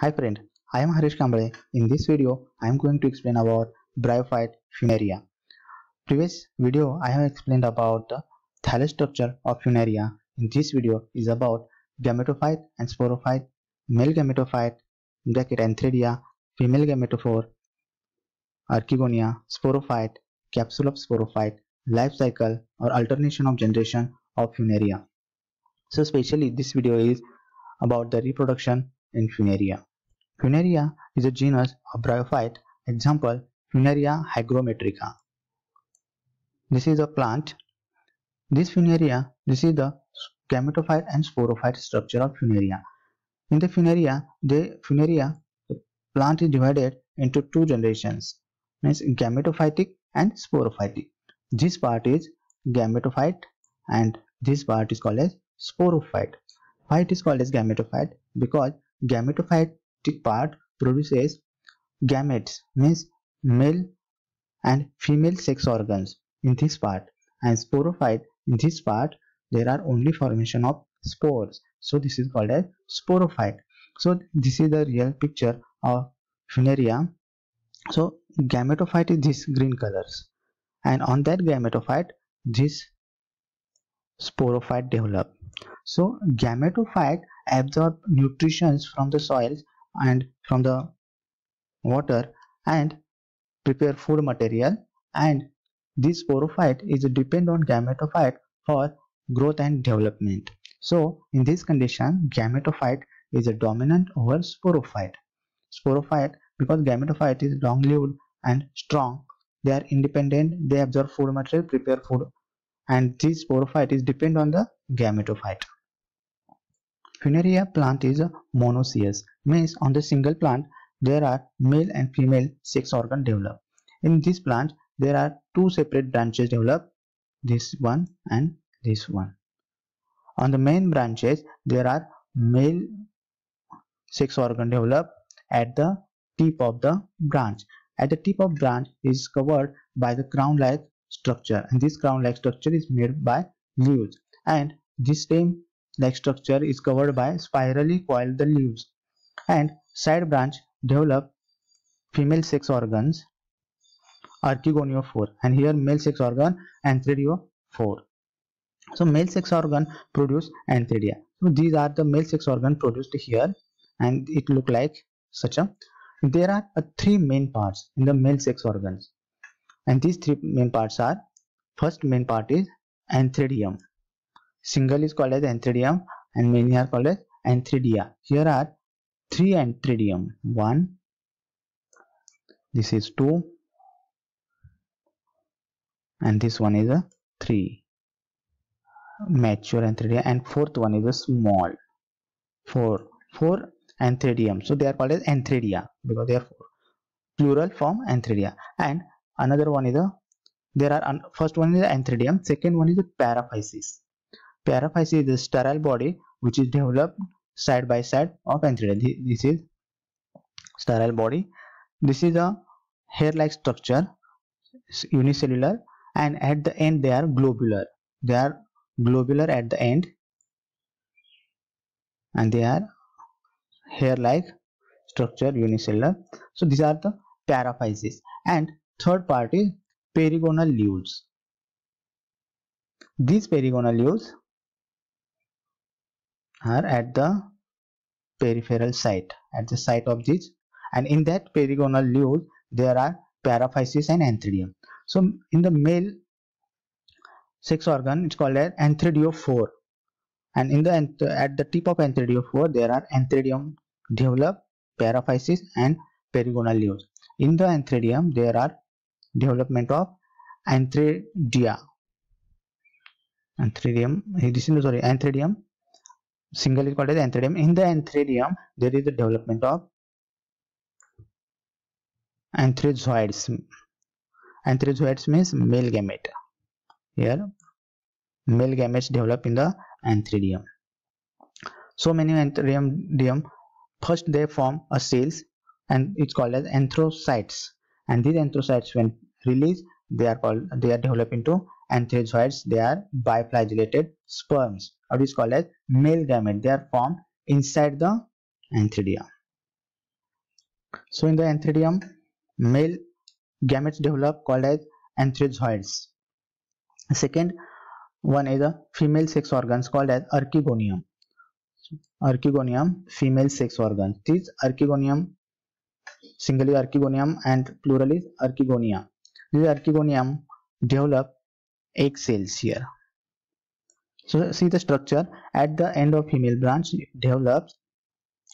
Hi friend, I am Haresh Kamble. In this video, I am going to explain about bryophyte funaria. Previous video, I have explained about the thallus structure of funaria. In this video is about gametophyte and sporophyte, male gametophyte, bracket antheridia, female gametophore, archegonia, sporophyte, capsule of sporophyte, life cycle or alternation of generation of funaria. So especially this video is about the reproduction in funaria. Funaria is a genus of bryophyte. Example, Funaria hygrometrica. This is a plant. This Funaria, this is the gametophyte and sporophyte structure of Funaria. In the Funaria, the Funaria, the plant is divided into two generations, means gametophytic and sporophytic. This part is gametophyte and this part is called as sporophyte. Why it is called as gametophyte? Because gametophyte part produces gametes means male and female sex organs in this part. And sporophyte in this part there are only formation of spores. So this is called as sporophyte. So this is the real picture of funaria so gametophyte is this green colors. And on that gametophyte this sporophyte develop. So gametophyte absorb nutrients from the soils and from the water and prepare food material and this sporophyte is depend on gametophyte for growth and development. So in this condition gametophyte is a dominant over sporophyte. Sporophyte because gametophyte is long-lived and strong they are independent they absorb food material prepare food and this sporophyte is depend on the gametophyte. Funaria plant is monoecious, means on the single plant there are male and female sex organ develop. In this plant there are two separate branches develop, this one and this one. On the main branches there are male sex organ develop at the tip of the branch. At the tip of branch is covered by the crown-like structure and this crown-like structure is made by leaves and this same like structure is covered by spirally coiled leaves. And side branch develop female sex organs archegoniophore and here male sex organ antheridophore so male sex organ produce antheridia so these are the male sex organ produced here. And it look like such a there are uh, three main parts in the male sex organs. And these three main parts are first main part is antheridium Single is called as antheridium and many are called as antheridia. Here are three antheridium. One, this is two, and this one is a three. Mature antheridia and fourth one is a small. Four, four antheridium. So they are called as antheridia because they are four. Plural form antheridia. And another one is a there are first one is antheridium, second one is a paraphysis Paraphysis is a sterile body which is developed side by side of antheridia. This is sterile body. This is a hair-like structure, unicellular, and at the end they are globular. They are globular at the end, and they are hair-like structure, unicellular. So these are the paraphysis. And third part is perigonal leaves. These perigonal leaves are at the peripheral site at the site of this. And in that perigonal leaf there are paraphysis and antheridium so in the male sex organ it's called as antheridiophore and in the at the tip of antheridiophore there are antheridium develop paraphysis and perigonal leaves in the antheridium there are development of this is sorry antheridium single is called as antheridium. In the antheridium, there is the development of antherozoids. Antherozoids means male gamete. Here, male gametes develop in the antheridium. So many antheridium, first they form a cells and it's called as anthrocytes. And these anthrocytes, when released, they are called they are developed into antherozoids. They are biflagellated sperms or is called as male gamete. They are formed inside the antheridia so in the antheridium male gametes develop called as antherozoids second one is a female sex organs called as archegonium archegonium female sex organ this archegonium singly archegonium and plural is archegonia this archegonium develop egg cells here so see the structure. At the end of female branch develops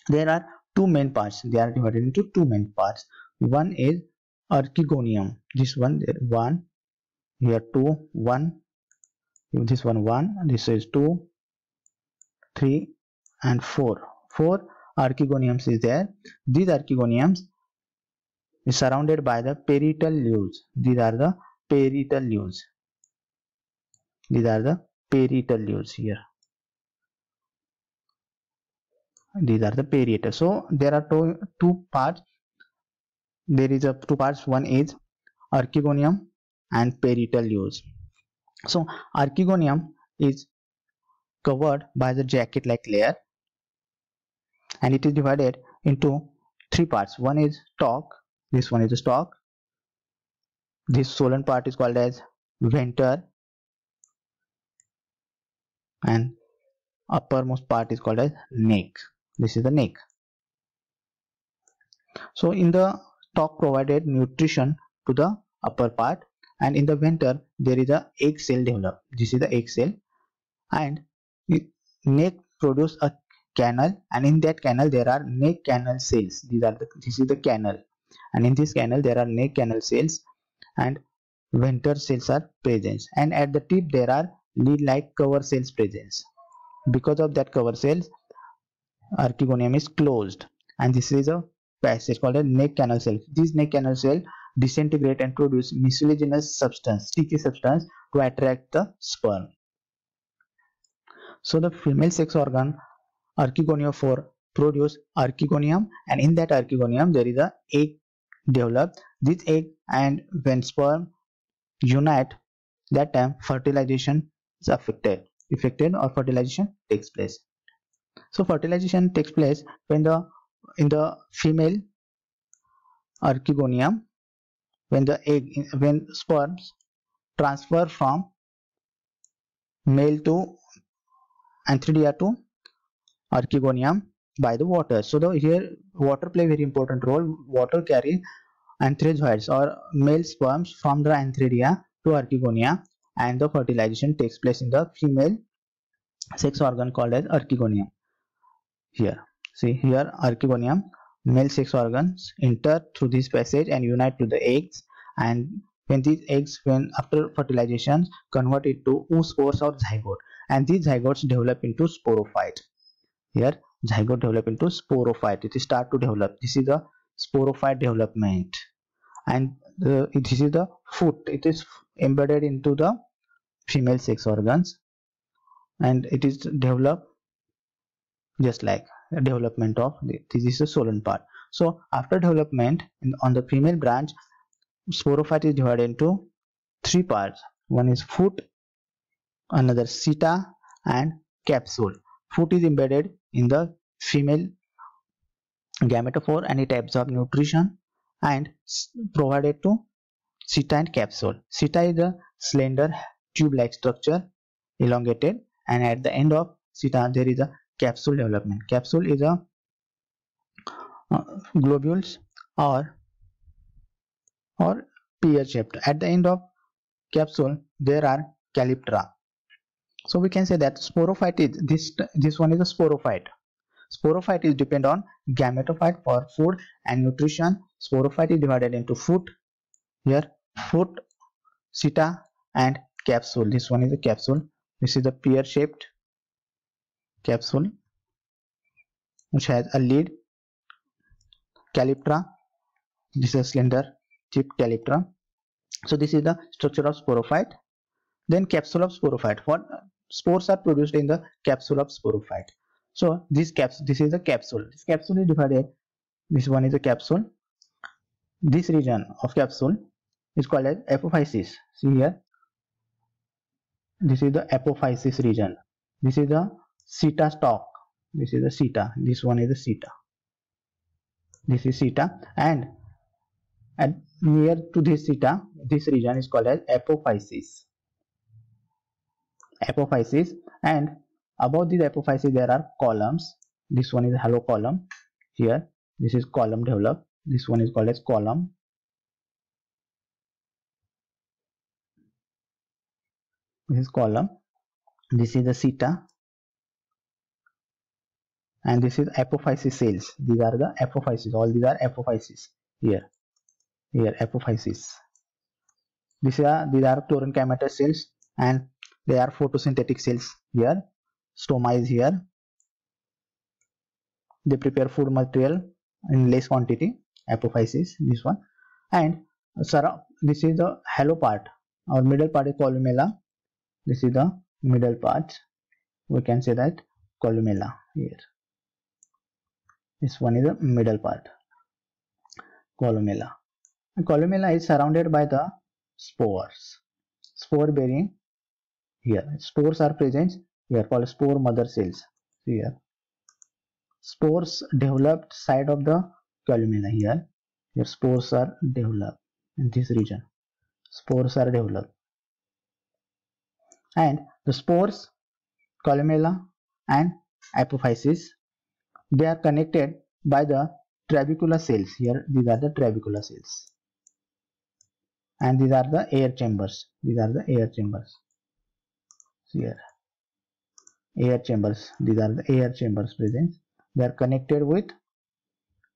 there are two main parts. They are divided into two main parts. One is archegonium this one one here two one. This one one. This is two three and four. Four archegoniums is there. These archegoniums is surrounded by the parietal lobes these are the parietal lobes these are the parietal lobes here these are the parietal so there are two two parts. There is a two parts. One is archegonium and parietal lobes so archegonium is covered by the jacket like layer and it is divided into three parts. One is stalk this one is the stalk this swollen part is called as venter and uppermost part is called as neck. This is the neck. So in the stalk provided nutrition to the upper part and in the venter there is a egg cell developed this is the egg cell. And neck produce a canal and in that canal there are neck canal cells. These are the this is the canal. And in this canal there are neck canal cells and venter cells are present. And at the tip there are like cover cells presence. Because of that cover cells archegonium is closed. And this is a passage called a neck canal cell. This neck canal cell disintegrate and produce mucilaginous substance sticky substance to attract the sperm. So the female sex organ archegoniophore produce archegonium and in that archegonium there is a egg developed. This egg and when sperm unite that time fertilization is affected. Affected or fertilization takes place. So fertilization takes place when the in the female archegonium when the egg when sperms transfer from male to antheridia to archegonium by the water. So the here water play very important role. Water carry antherozoids or male sperms from the antheridia to archegonia and the fertilization takes place in the female sex organ called as archegonium here see here archegonium male sex organs enter through this passage and unite to the eggs. And when these eggs when after fertilization convert it to oospores or zygote. And these zygotes develop into sporophyte. Here zygote develop into sporophyte. It start to develop. This is the sporophyte development. And uh, the, this is the foot. It is embedded into the female sex organs. And it is developed just like development of the, this is the swollen part. So after development in, on the female branch sporophyte is divided into three parts. One is foot another seta and capsule. Foot is embedded in the female gametophore and it absorbs nutrition and provided to and capsule. Seta is a slender tube like structure elongated and at the end of seta there is a capsule development. Capsule is a uh, globules or or pear shaped. At the end of capsule there are calyptra. So we can say that sporophyte is this this one is a sporophyte. Sporophyte is depend on gametophyte for food and nutrition. Sporophyte is divided into foot here foot seta and capsule. This one is a capsule. This is the pear shaped capsule which has a lead calyptra. This is a slender tip calyptra. So this is the structure of sporophyte. Then capsule of sporophyte. What spores are produced in the capsule of sporophyte? So this capsule this is a capsule. This capsule is divided. This one is a capsule. This region of capsule is called as apophysis. See here. This is the apophysis region. This is the seta stalk this is the seta. This one is the seta. This is seta. And at near to this seta this region is called as apophysis. Apophysis. And above this apophysis there are columns. This one is hollow column here this is column developed. This one is called as column this is column. This is the seta and this is apophysis cells. These are the apophysis. All these are apophysis. Here. Here apophysis. These are these are chlorin cells and they are photosynthetic cells. Here stoma is here. They prepare food material in less quantity. Apophysis this one. And surround this is the hollow part. Our middle part is columella this is the middle part. We can say that columella here. This one is the middle part. Columella. Columella is surrounded by the spores. Spore bearing here. Spores are present. Here called spore mother cells here. Spores developed side of the columella here. Here spores are developed in this region. Spores are developed and the spores columella and apophysis they are connected by the trabecular cells. Here these are the trabecular cells. And these are the air chambers. These are the air chambers. Here. Air chambers. These are the air chambers present. They are connected with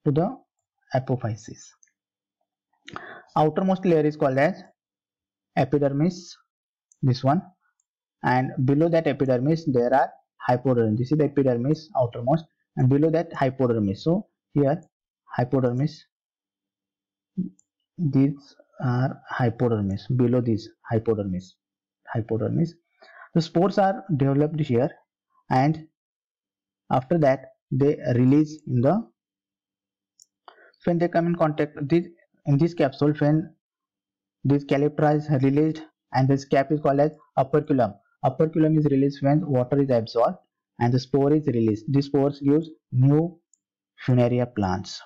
to the apophysis. Outermost layer is called as epidermis. This one and below that epidermis there are hypodermis. This is the epidermis outermost and below that hypodermis. So here hypodermis these are hypodermis. Below this hypodermis hypodermis. The spores are developed here and after that they release in the when they come in contact this in this capsule when this calyptra is released and this cap is called as operculum operculum is released when water is absorbed and the spore is released. These spores gives new Funaria plants.